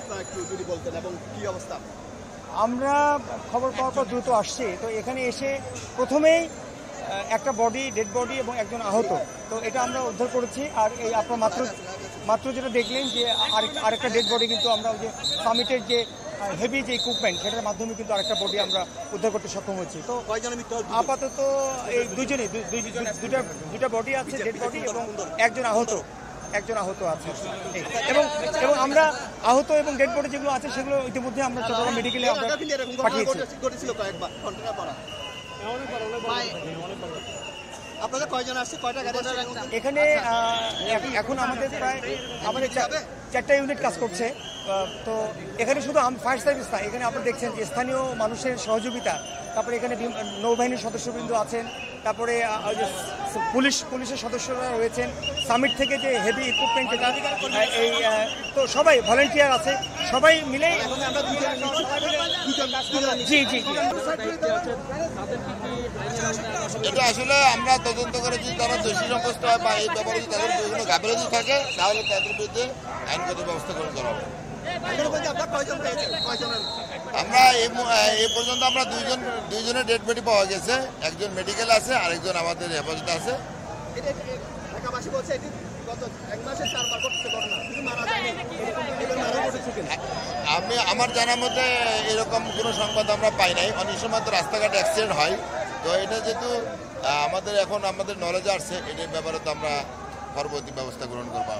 আপনারা একটু যদি বলতেন এবং কি অবস্থা? আমরা খবর পাওয়ার পর দ্রুত আসছি। তো এখানে এসে প্রথমেই একটা বডি ডেড বডি এবং একজন আহত। তো এটা আমরা উদ্ধার করেছি। আর এই আপনার মাত্র মাত্র যেটা দেখলেন যে আরেক- আরেকটা ডেড বডি কিন্তু আমরা ওই যে সামিটের যে হেভি যে ইকুইপমেন্ট সেটার মাধ্যমে কিন্তু আরেকটা বডি আমরা উদ্ধার করতে সক্ষম হয়েছি। তো আপাতত এই দুজনই দুই- দুই- দুই- দুইটা দুইটা বডি আছে ডেড বডি এবং একজন আহত। একজন আহত আছে। এবং এবং আমরা আহত এবং ডেড বডি যেগুলো আছে সেগুলো ইতিমধ্যে আমরা চট্টগ্রাম মেডিকেলে পাঠিয়েছি। আপনাদের কয়জন আসছে? কয়টা গাড়ি এখানে এখন আমাদের প্রায় আমাদের চারটা ইউনিট কাজ করছে। তো এখানে শুধু ফায়ার সার্ভিস না, এখানে আপনি দেখছেন যে স্থানীয় মানুষের সহযোগিতা, তারপরে এখানে নৌবাহিনীর সদস্যবৃন্দ আছেন, তারপরে পুলিশ, পুলিশের সদস্যরা রয়েছেন সামিট থেকে যে হেভি ইকুইপমেন্ট এই তো সবাই ভলেন্টিয়ার আছে, সবাই মিলে জি জি এটা আসলে আমরা তদন্ত করে যদি তারা দোষী সাব্যস্ত হয় বা এই ব্যাপারে যদি তাদের কোনো গাফিলতি থাকে, তাহলে তাদের বিরুদ্ধে আইনগত ব্যবস্থা গ্রহণ করা হবে। আমরা আহ, পর্যন্ত আমরা দুইজন দুইজনের ডেড বডি পাওয়া গেছে। একজন মেডিকেল আছে আরেকজন আমাদের হেফাজতে আছে। আমি আমার জানার মধ্যে এরকম কোনো সংবাদ আমরা পাই নাই। অনেক সময় তো রাস্তাঘাটে অ্যাক্সিডেন্ট হয়। তো এটা যেহেতু আমাদের এখন আমাদের নলেজ আসছে এটার ব্যাপারে তো আমরা পরবর্তী ব্যবস্থা গ্রহণ করব।